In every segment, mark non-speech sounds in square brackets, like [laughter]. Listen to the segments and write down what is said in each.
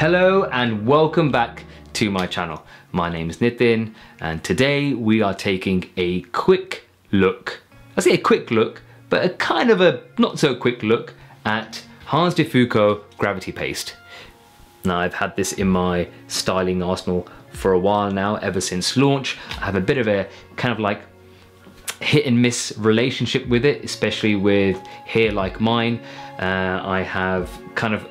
Hello and welcome back to my channel. My name is Nitin and today we are taking a quick look, I say a quick look, but a kind of a not so quick look at Hanz de Fuko Gravity Paste. Now I've had this in my styling arsenal for a while now, ever since launch. I have a bit of a kind of like hit and miss relationship with it, especially with hair like mine. Uh, I have kind of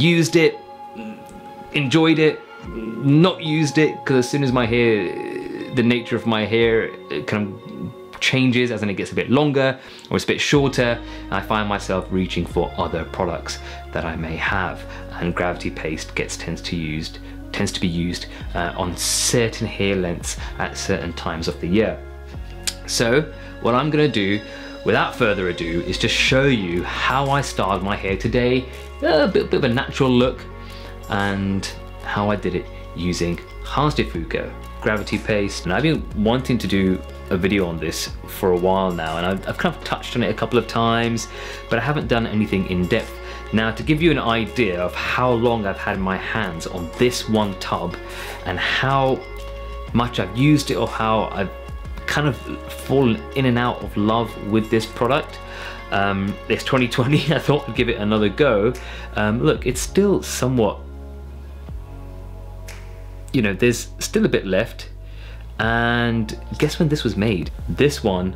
used it, enjoyed it, not used it, because as soon as my hair, the nature of my hair kind of changes as in it gets a bit longer or it's a bit shorter, I find myself reaching for other products that I may have. And Gravity Paste gets tends to used tends to be used uh, on certain hair lengths at certain times of the year. So what I'm gonna do without further ado is just show you how I styled my hair today, a bit, bit of a natural look and how I did it using Fuko Gravity Paste. And I've been wanting to do a video on this for a while now and I've, I've kind of touched on it a couple of times but I haven't done anything in depth. Now to give you an idea of how long I've had my hands on this one tub and how much I've used it or how I've kind of fallen in and out of love with this product. Um, it's 2020, [laughs] I thought I'd give it another go. Um, look, it's still somewhat, you know, there's still a bit left. And guess when this was made? This one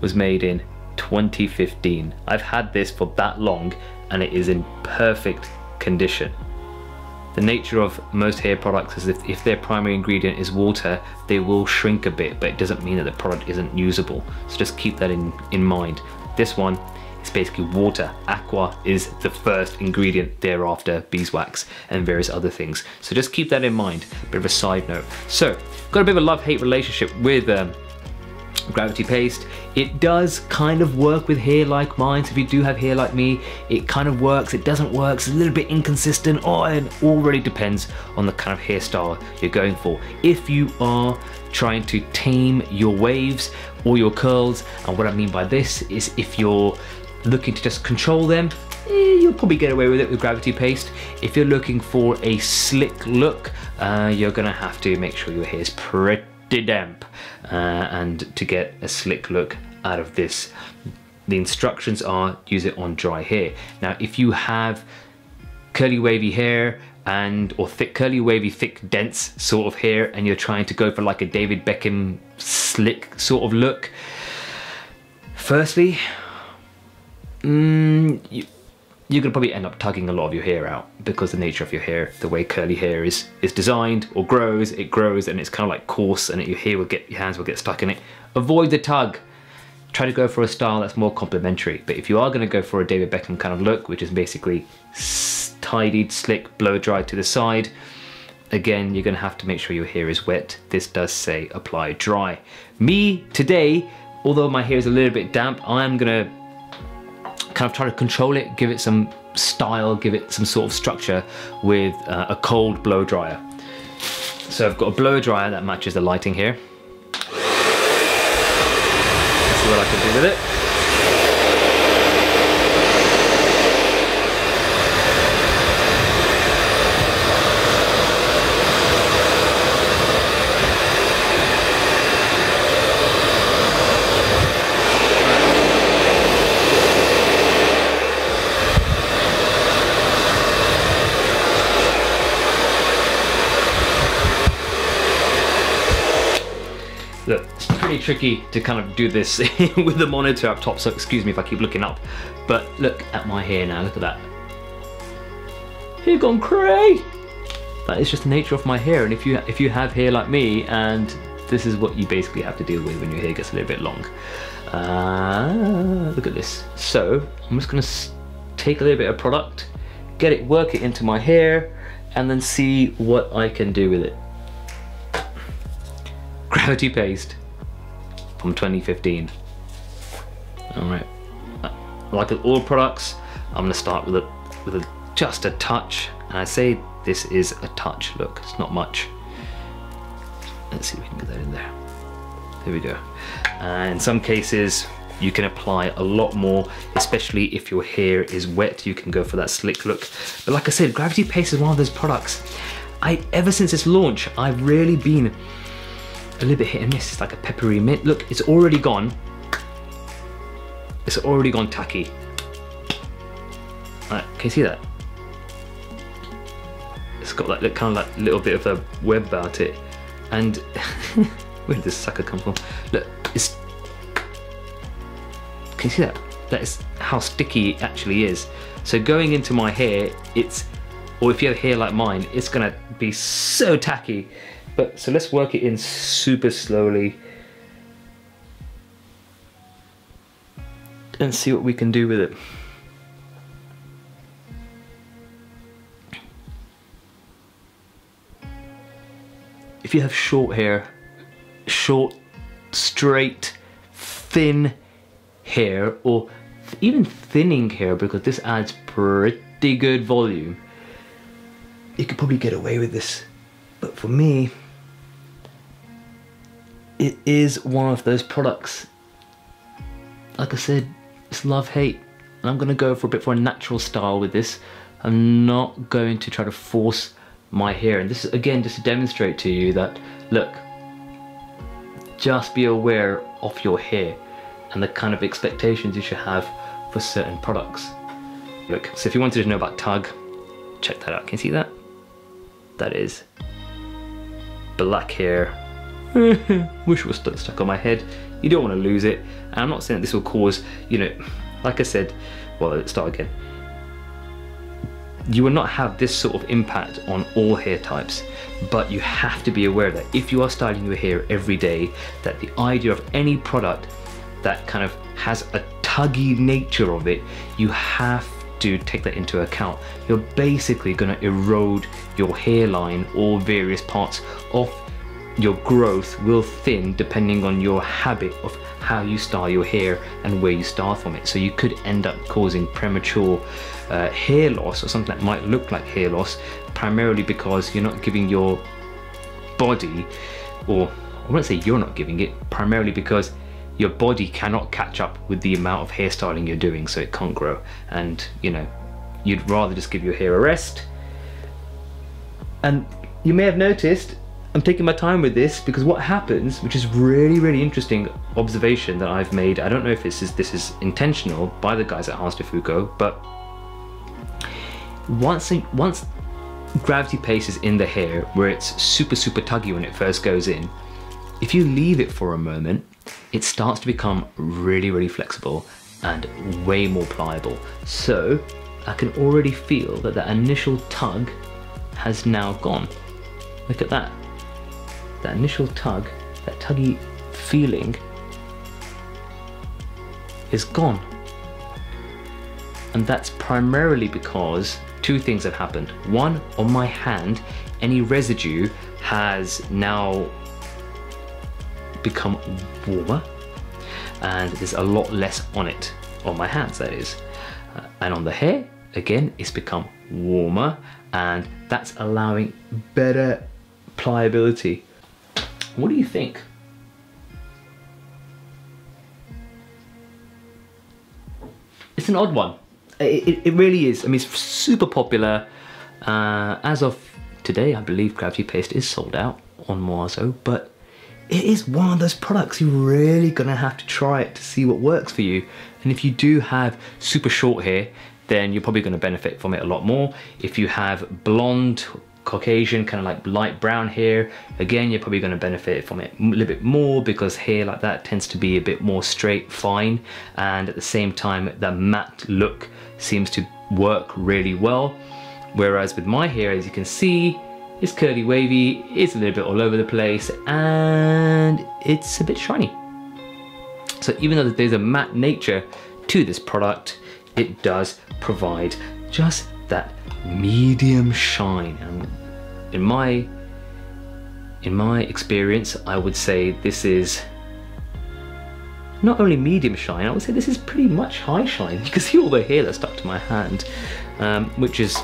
was made in 2015. I've had this for that long and it is in perfect condition. The nature of most hair products is if, if their primary ingredient is water, they will shrink a bit, but it doesn't mean that the product isn't usable. So just keep that in, in mind. This one is basically water. Aqua is the first ingredient, thereafter beeswax and various other things. So just keep that in mind, bit of a side note. So, got a bit of a love-hate relationship with um, Gravity Paste. It does kind of work with hair like mine, so if you do have hair like me, it kind of works, it doesn't work, it's a little bit inconsistent, oh, it all really depends on the kind of hairstyle you're going for. If you are trying to tame your waves or your curls, and what I mean by this is if you're looking to just control them, eh, you'll probably get away with it with Gravity Paste. If you're looking for a slick look, uh, you're gonna have to make sure your hair is pretty damp uh, and to get a slick look out of this. The instructions are use it on dry hair. Now if you have curly wavy hair and or thick curly wavy thick dense sort of hair and you're trying to go for like a David Beckham slick sort of look firstly mm, you, you're gonna probably end up tugging a lot of your hair out because the nature of your hair, the way curly hair is is designed or grows, it grows and it's kind of like coarse and your hair will get, your hands will get stuck in it. Avoid the tug. Try to go for a style that's more complementary. But if you are gonna go for a David Beckham kind of look, which is basically tidied, slick, blow dried to the side, again, you're gonna have to make sure your hair is wet. This does say apply dry. Me, today, although my hair is a little bit damp, I'm gonna kind of try to control it, give it some style, give it some sort of structure with uh, a cold blow dryer. So I've got a blow dryer that matches the lighting here. Let's see what I can do with it. Look, it's pretty tricky to kind of do this [laughs] with the monitor up top, so excuse me if I keep looking up. But look at my hair now, look at that. Hair gone cray! That is just the nature of my hair, and if you if you have hair like me, and this is what you basically have to deal with when your hair gets a little bit long. Uh, look at this. So, I'm just gonna take a little bit of product, get it, work it into my hair, and then see what I can do with it. Gravity Paste from 2015. All right, like all products, I'm gonna start with a with a, just a touch, and I say this is a touch. Look, it's not much. Let's see if we can get that in there. There we go. Uh, in some cases, you can apply a lot more, especially if your hair is wet, you can go for that slick look. But like I said, Gravity Paste is one of those products. I Ever since its launch, I've really been a little bit hit and miss. It's like a peppery mint. Look, it's already gone. It's already gone tacky. Right, can you see that? It's got like kind of like a little bit of a web about it. And [laughs] where did this sucker come from? Look, it's can you see that? That is how sticky it actually is. So going into my hair, it's, or if you have hair like mine, it's gonna be so tacky. But so let's work it in super slowly. And see what we can do with it. If you have short hair, short, straight, thin hair or even thinning hair because this adds pretty good volume you could probably get away with this but for me it is one of those products like I said it's love hate and I'm gonna go for a bit for a natural style with this I'm not going to try to force my hair and this is again just to demonstrate to you that look just be aware of your hair and the kind of expectations you should have for certain products. Look, so if you wanted to know about Tug, check that out. Can you see that? That is black hair. [laughs] Wish it was stuck on my head. You don't want to lose it. And I'm not saying that this will cause, you know, like I said, well, let's start again. You will not have this sort of impact on all hair types, but you have to be aware that if you are styling your hair every day, that the idea of any product that kind of has a tuggy nature of it, you have to take that into account. You're basically going to erode your hairline or various parts of your growth will thin depending on your habit of how you style your hair and where you start from it. So you could end up causing premature uh, hair loss or something that might look like hair loss primarily because you're not giving your body or I won't say you're not giving it primarily because your body cannot catch up with the amount of hairstyling you're doing so it can't grow and you know you'd rather just give your hair a rest and you may have noticed I'm taking my time with this because what happens, which is really, really interesting observation that I've made, I don't know if this is, this is intentional by the guys at Hanz de Fuko, but once, once gravity paste is in the hair where it's super, super tuggy when it first goes in, if you leave it for a moment, it starts to become really, really flexible and way more pliable. So I can already feel that that initial tug has now gone. Look at that. That initial tug, that tuggy feeling is gone. And that's primarily because two things have happened. One, on my hand, any residue has now become warmer and there's a lot less on it, on my hands that is. Uh, and on the hair, again, it's become warmer and that's allowing better pliability. What do you think? It's an odd one. It, it, it really is. I mean, it's super popular. Uh, as of today, I believe Gravity Paste is sold out on Muazo, but it is one of those products you're really gonna have to try it to see what works for you. And if you do have super short hair, then you're probably gonna benefit from it a lot more. If you have blonde, Caucasian, kind of like light brown hair, again, you're probably gonna benefit from it a little bit more because hair like that tends to be a bit more straight, fine. And at the same time, the matte look seems to work really well. Whereas with my hair, as you can see, it's curly wavy, it's a little bit all over the place, and it's a bit shiny. So even though there's a matte nature to this product, it does provide just that medium shine. And in my in my experience, I would say this is not only medium shine, I would say this is pretty much high shine. [laughs] You can see all the hair that's stuck to my hand, um, which is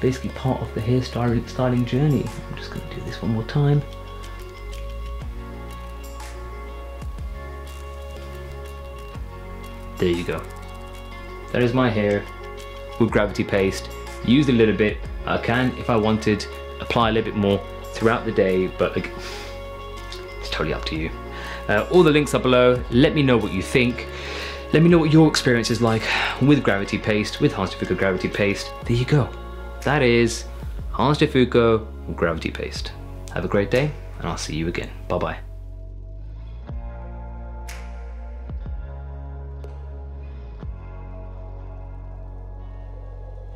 basically part of the hairstyling styling journey. I'm just going to do this one more time. There you go. That is my hair with gravity paste. Used a little bit. I can, if I wanted, apply a little bit more throughout the day, but it's totally up to you. Uh, all the links are below. Let me know what you think. Let me know what your experience is like with gravity paste, with Hanz Fuko gravity paste. There you go. That is Hanz Fuko gravity paste. Have a great day, and I'll see you again. Bye bye.